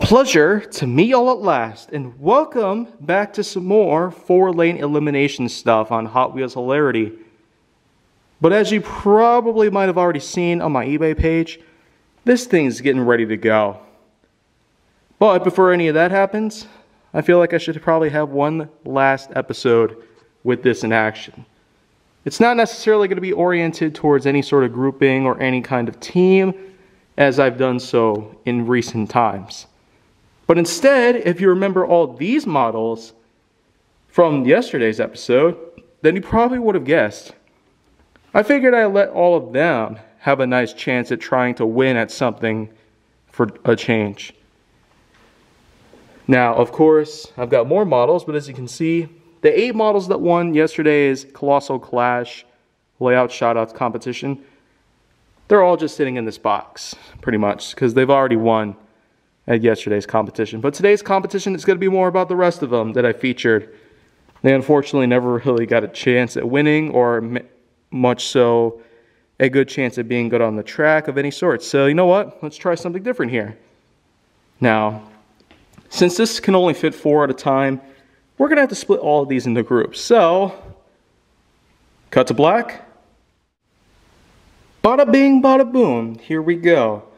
pleasure to meet y'all at last, and welcome back to some more four lane elimination stuff on Hot Wheels Hilarity. But as you probably might have already seen on my eBay page, this thing's getting ready to go. But before any of that happens, I feel like I should probably have one last episode with this in action. It's not necessarily going to be oriented towards any sort of grouping or any kind of team, as I've done so in recent times. But instead, if you remember all these models from yesterday's episode, then you probably would have guessed. I figured I'd let all of them have a nice chance at trying to win at something for a change. Now, of course, I've got more models, but as you can see, the eight models that won yesterday's Colossal Clash layout shoutouts competition, they're all just sitting in this box, pretty much, because they've already won at yesterday's competition. But today's competition is going to be more about the rest of them that I featured. They unfortunately never really got a chance at winning, or much so a good chance at being good on the track of any sort. So, you know what? Let's try something different here. Now, since this can only fit four at a time, we're going to have to split all of these into groups. So, cut to black. Bada bing, bada boom. Here we go.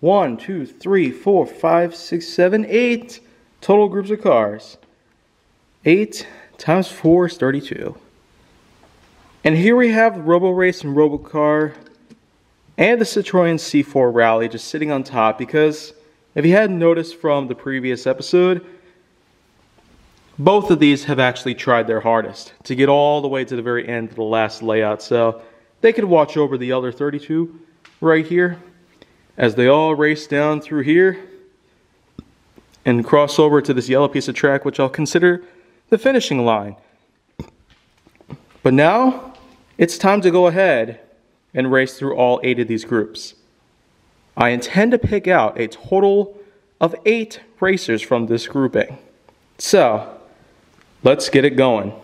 One, two, three, four, five, six, seven, eight total groups of cars. Eight times four is 32. And here we have the Robo Race and Robocar and the Citroen C4 Rally just sitting on top because if you hadn't noticed from the previous episode, both of these have actually tried their hardest to get all the way to the very end of the last layout. So they could watch over the other 32 right here as they all race down through here and cross over to this yellow piece of track, which I'll consider the finishing line. But now it's time to go ahead and race through all eight of these groups. I intend to pick out a total of eight racers from this grouping. So let's get it going.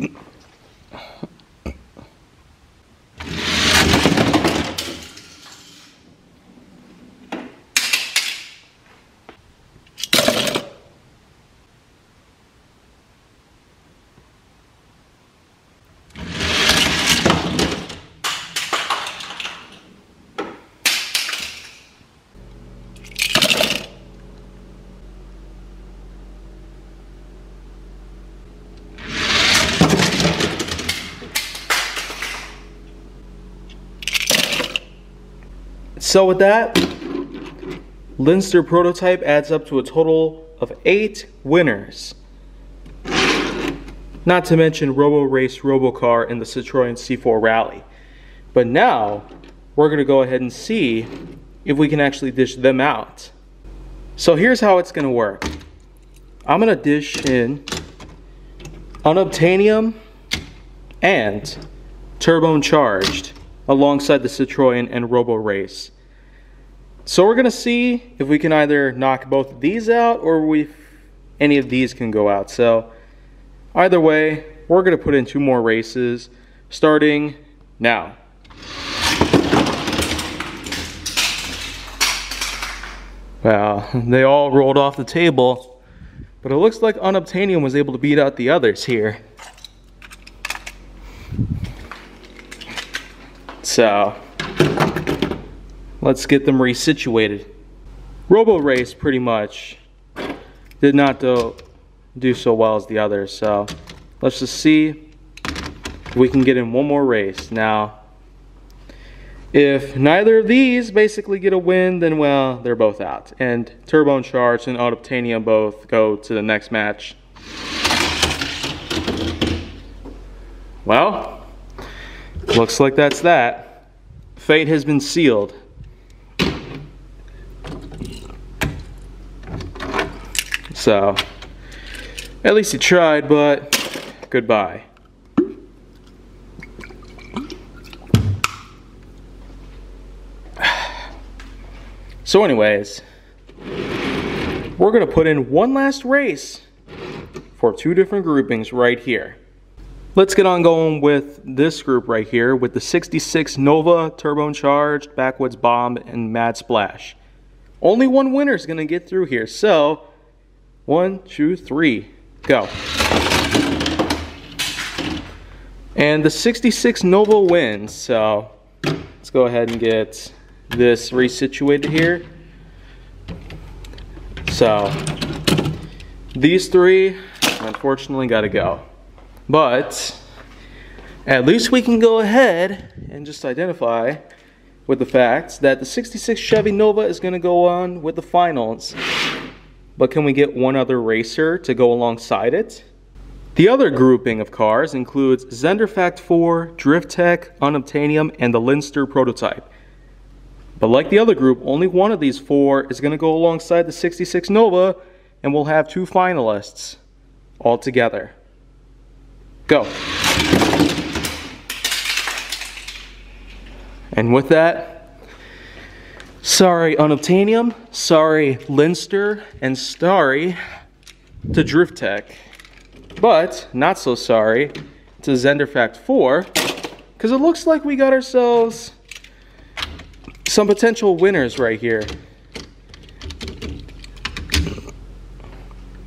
あっ。So with that, Linster prototype adds up to a total of eight winners. Not to mention Robo Race Robocar and the Citroen C4 Rally. But now, we're going to go ahead and see if we can actually dish them out. So here's how it's going to work. I'm going to dish in Unobtainium and Turbone Charged alongside the Citroen and Robo Race. So we're going to see if we can either knock both of these out or we any of these can go out. So either way, we're going to put in two more races starting now. Wow, they all rolled off the table, but it looks like Unobtainium was able to beat out the others here. So, let's get them resituated. Robo Race pretty much did not do, do so well as the others, so let's just see if we can get in one more race. Now, if neither of these basically get a win, then well, they're both out. And Turbo and Charge and Unobtainium both go to the next match. Well, looks like that's that. Fate has been sealed. So, at least he tried, but goodbye. So anyways, we're gonna put in one last race for two different groupings right here. Let's get on going with this group right here with the 66 Nova Turbocharged Backwoods Bomb and Mad Splash. Only one winner is gonna get through here. So, one, two, three, go. And the 66 Nova wins, so let's go ahead and get this resituated here. So these three unfortunately got to go. But at least we can go ahead and just identify with the fact that the 66 Chevy Nova is going to go on with the finals. But can we get one other racer to go alongside it? The other grouping of cars includes Zenderfact 4, Drift Tech, Unobtainium, and the Linster prototype. But like the other group, only one of these four is going to go alongside the 66 Nova, and we'll have two finalists all together. Go. And with that, sorry Unobtainium, sorry Linster, and sorry to Drift Tech. But not so sorry to Zenderfact 4, because it looks like we got ourselves some potential winners right here.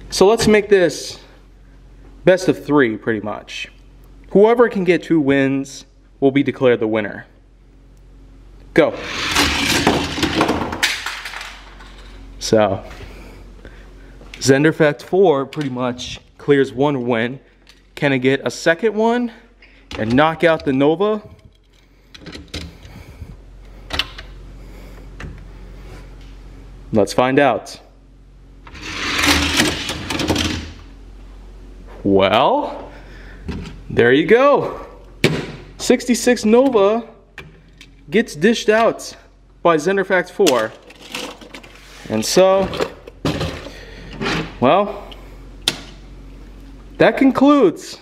So let's make this best of three, pretty much. Whoever can get two wins will be declared the winner. Go. So, Zenderfact 4 pretty much clears one win. Can it get a second one and knock out the Nova? Let's find out. Well, there you go. 66 Nova gets dished out by Zenderfact 4. And so, well, that concludes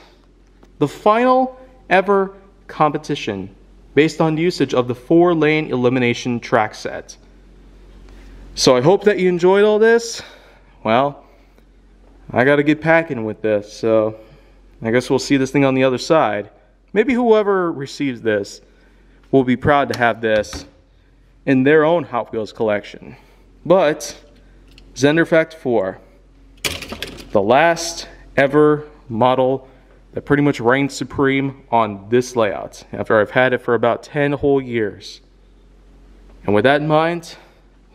the final ever competition based on usage of the four lane elimination track set. So I hope that you enjoyed all this. Well, I got to get packing with this, so I guess we'll see this thing on the other side. Maybe whoever receives this will be proud to have this in their own Hot Wheels collection. But Zenderfact 4, the last ever model that pretty much reigns supreme on this layout after I've had it for about 10 whole years. And with that in mind,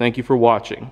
Thank you for watching.